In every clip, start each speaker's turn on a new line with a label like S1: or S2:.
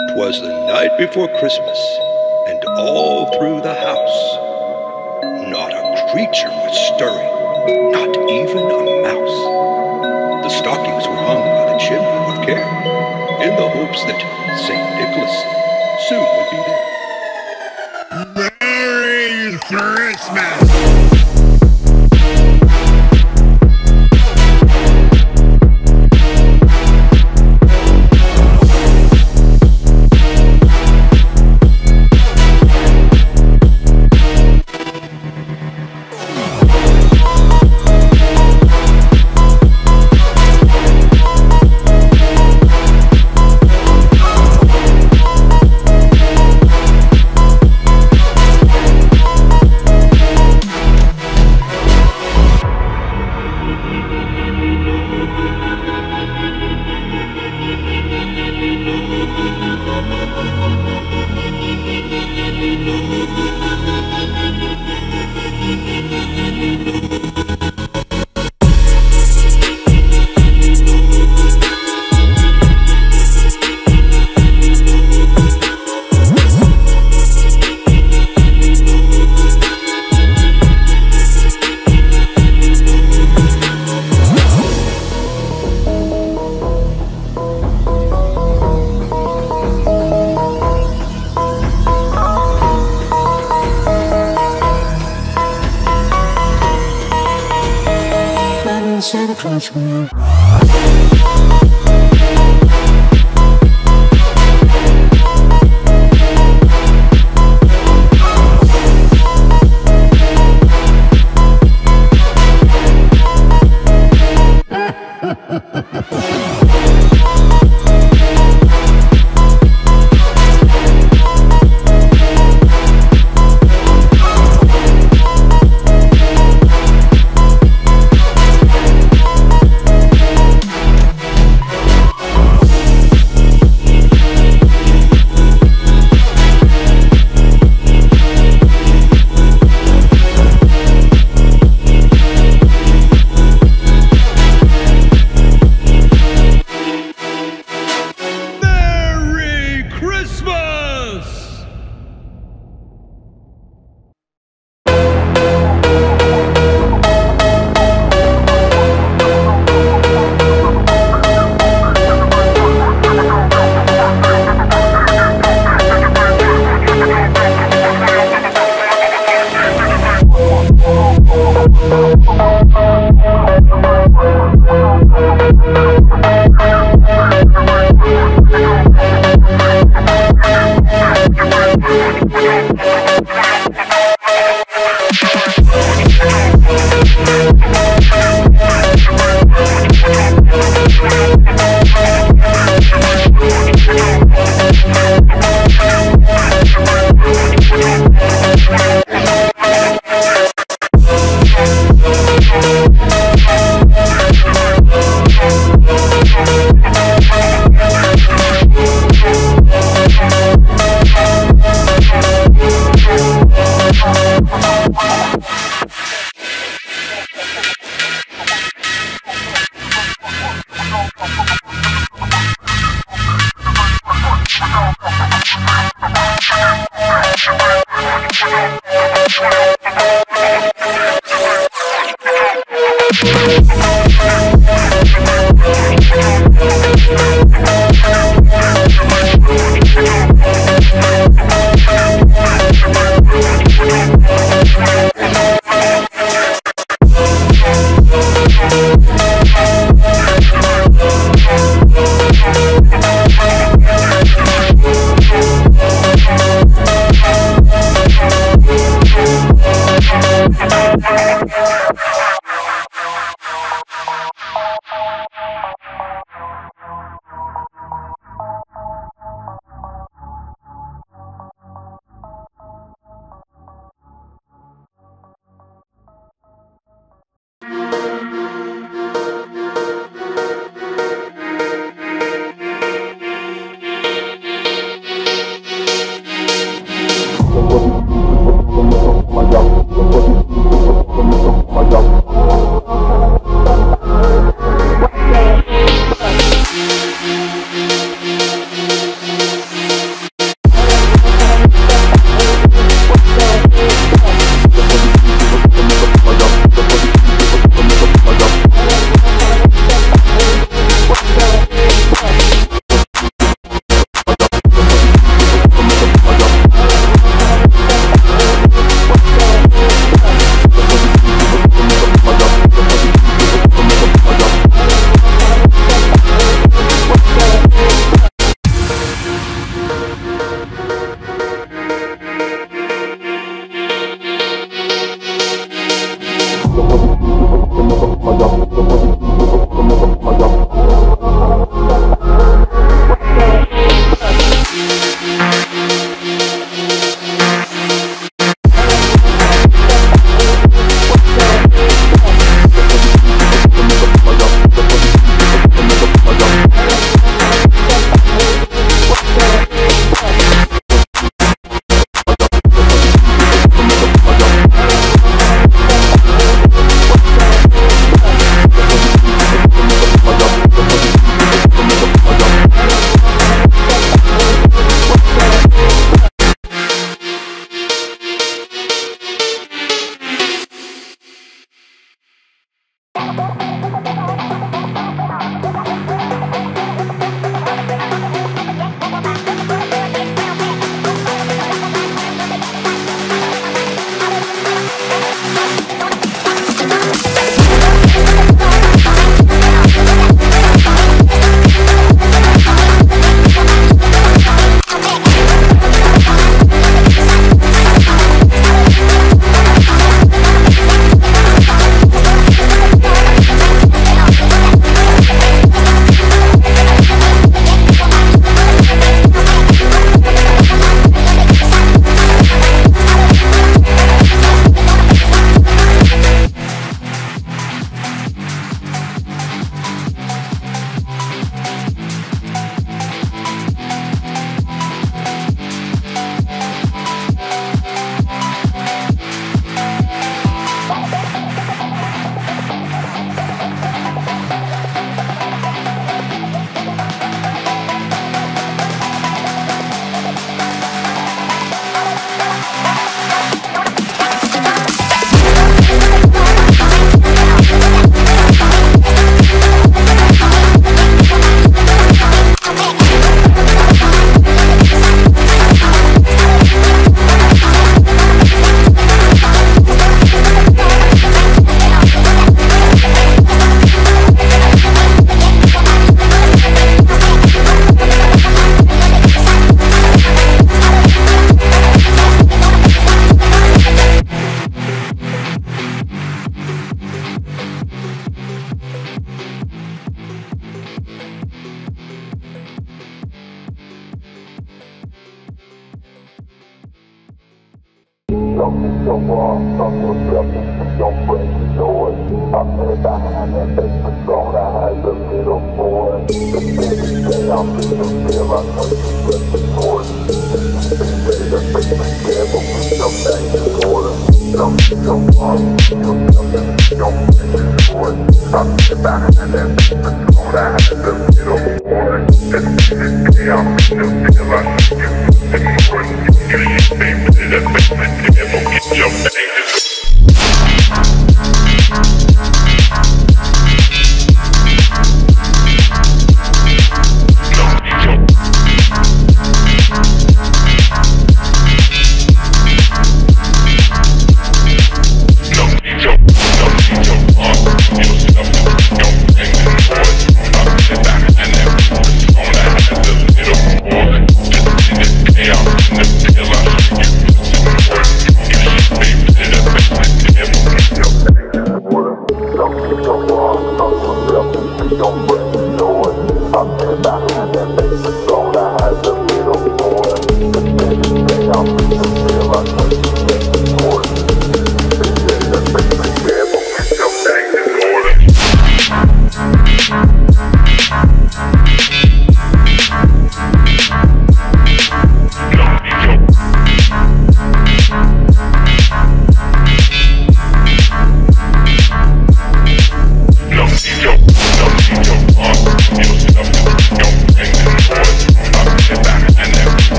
S1: 'Twas the night before Christmas, and all through the house, not a creature was stirring, not even a mouse. The stockings were hung by the chimney with care, in the hopes that St. Nicholas soon would be there.
S2: Merry Christmas!
S3: Santa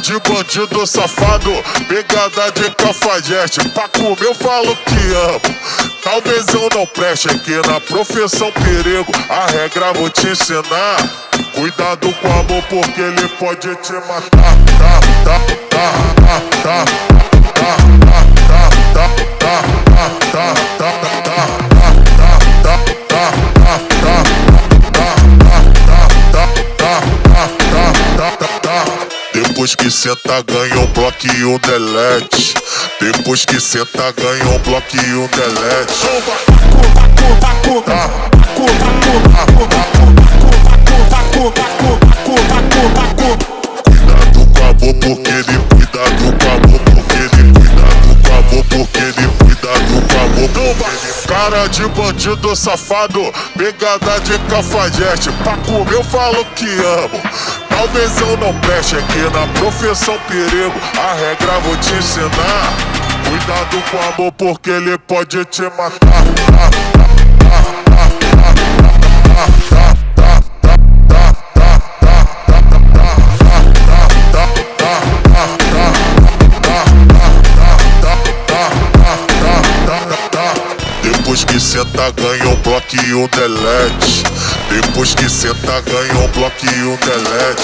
S3: de bandido safado, pegada de cafajeste. Pra comer eu falo que amo. Talvez eu não preste aqui na profissão perigo. A regra vou te ensinar. Cuidado com o amor porque ele pode te matar. Tá, tá, tá, tá, tá, tá, tá, tá, tá, tá, tá, tá, tá, tá, Depois que senta, ganha um bloco e um delete. Depois que senta, ganha um bloco e um delete. Cuidado com a amor porque ele cuidado com a amor porque ele cuidado com a amor porque ele Cara de bandido safado, pegada de cafajeste. Pra comer eu falo que amo. Talvez eu não preste aqui na profissão perigo. A regra vou te ensinar. Cuidado com o amor porque ele pode te matar. Depois que senta, ganha um bloco e um delete. Depois que senta, ganha um bloco e um delete.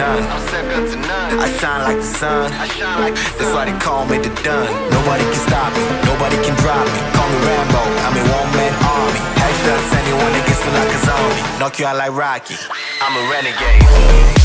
S3: none. I shine
S4: like the
S5: sun. That's why they call me the dun. Nobody can stop me. Nobody can drop me. Call me Rambo. I'm a one man army. Headshots anyone that gets me like a zombie. Knock you out like Rocky. I'm a renegade.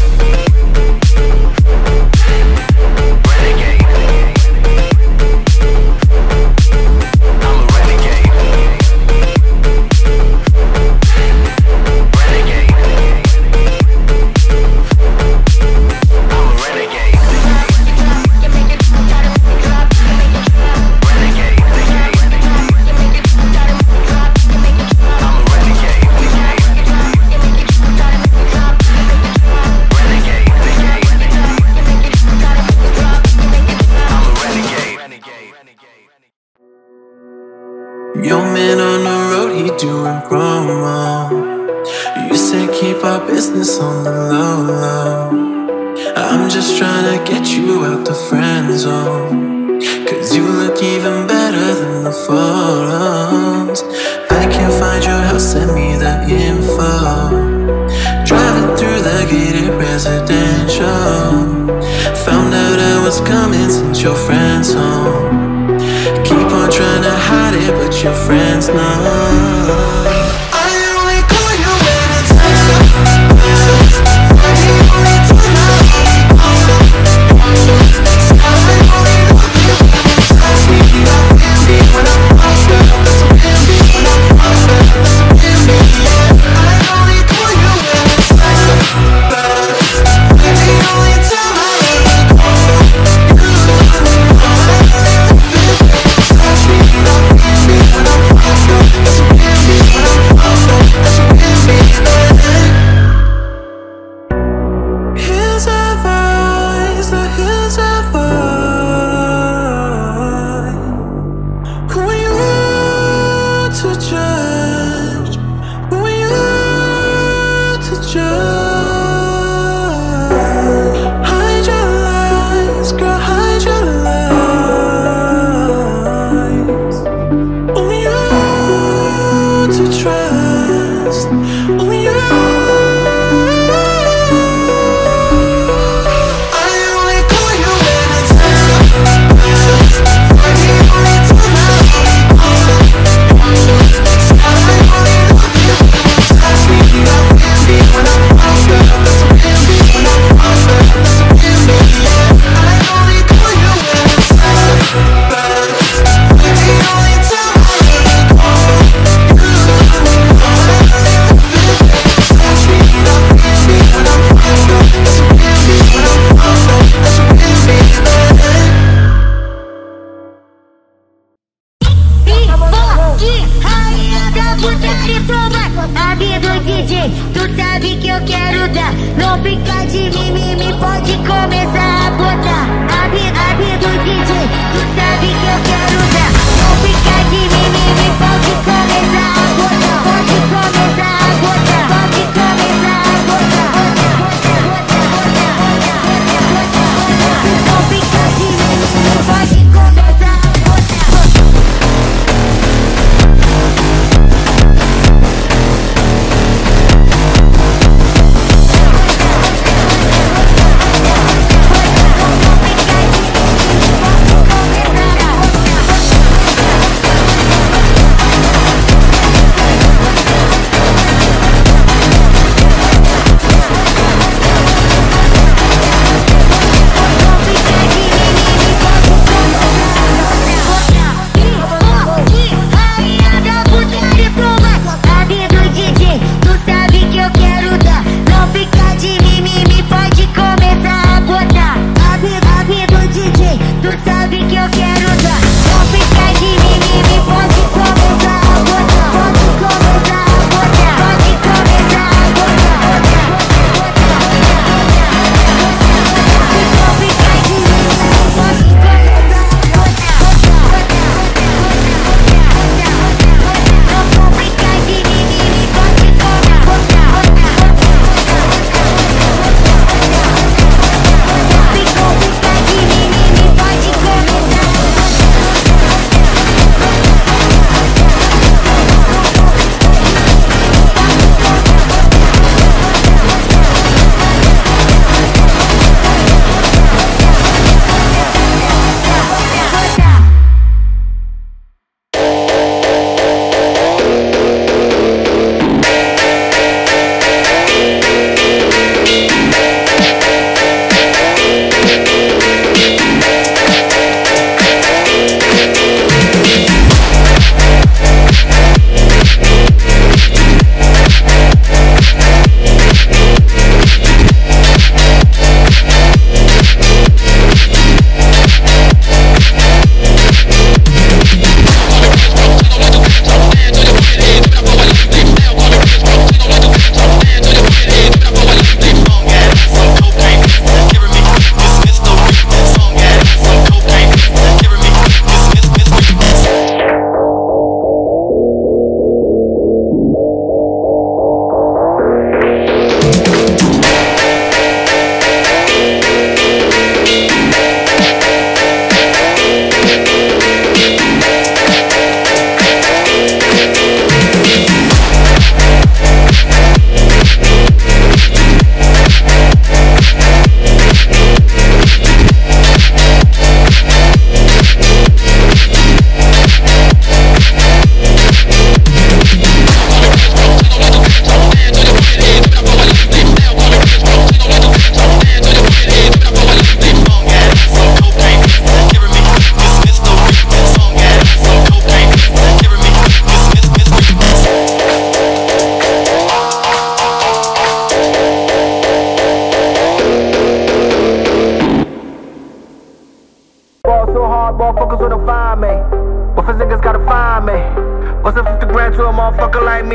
S6: Your man on the road, he doing promo. You said keep our business on the low low. I'm just trying to get you out the friend zone. Cause you look even better than the photos. I can't find your house, send me the info. Driving through the gated residential. Found out I was coming since your friend's home it, but your friends know.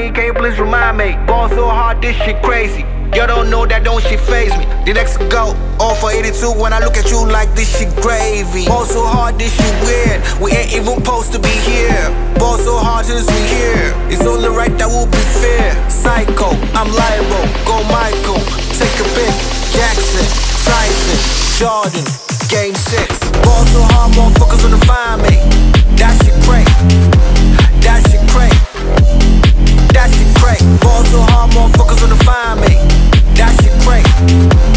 S5: Me? Can you please remind me? Ball so hard, this shit crazy. Y'all don't know that don't shit faze me. The next go, all for 82 when I look at you like this shit gravy. Ball so hard, this shit weird. We ain't even supposed to be here. Ball so hard since we here. It's only right that will be fair. Psycho, I'm liable. Go Michael, take a pick. Jackson, Tyson, Jordan, game six. Ball so hard, motherfuckers wanna find me. That shit crack. Motherfuckers wanna find me. That shit crack.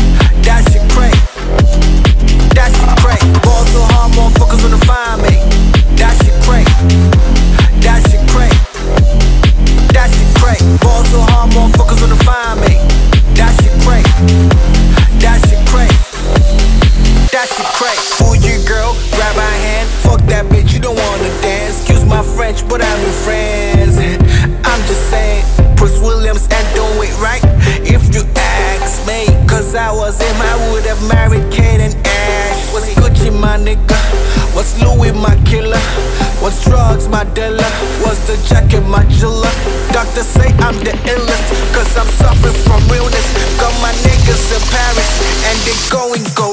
S5: Drugs my dealer? Was the jacket my jeweler? Doctors say I'm the illest, cause I'm suffering from realness. Got my niggas in Paris, and they going gorillas.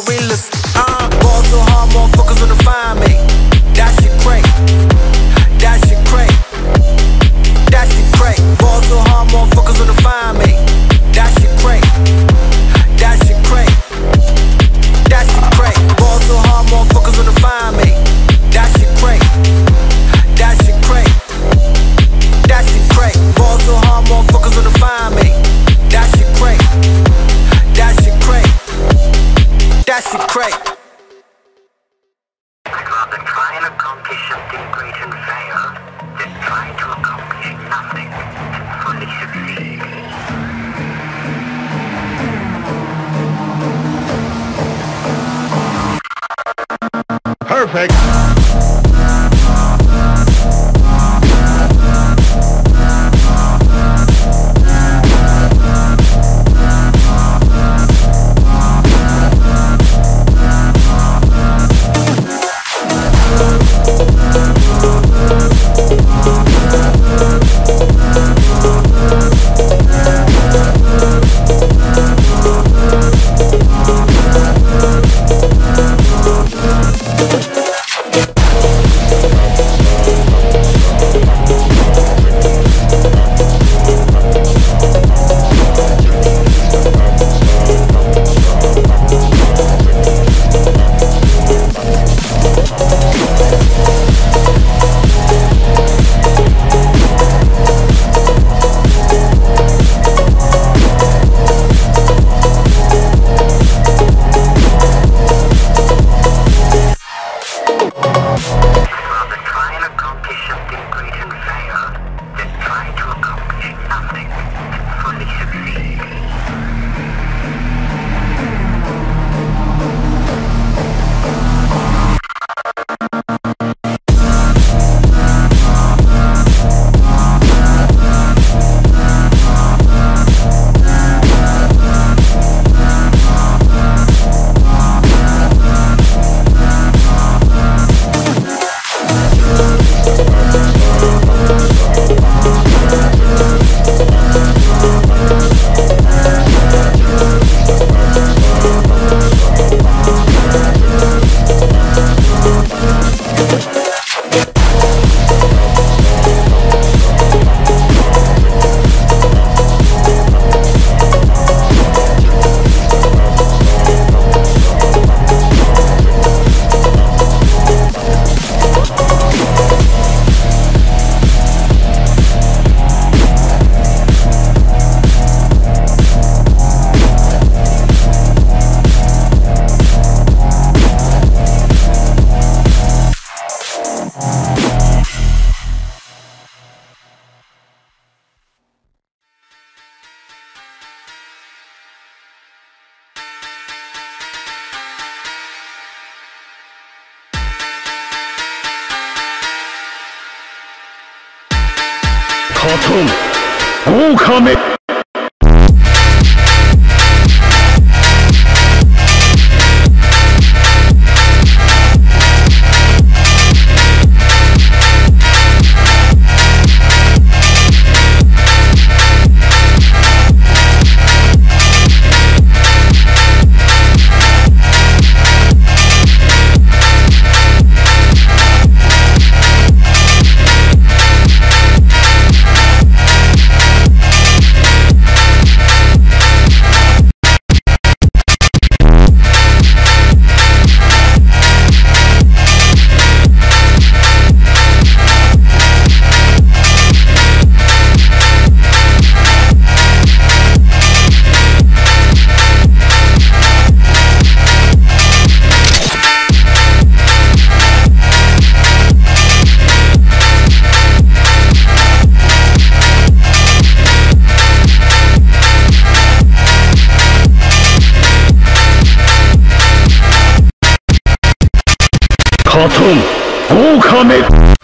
S7: バトン豪華め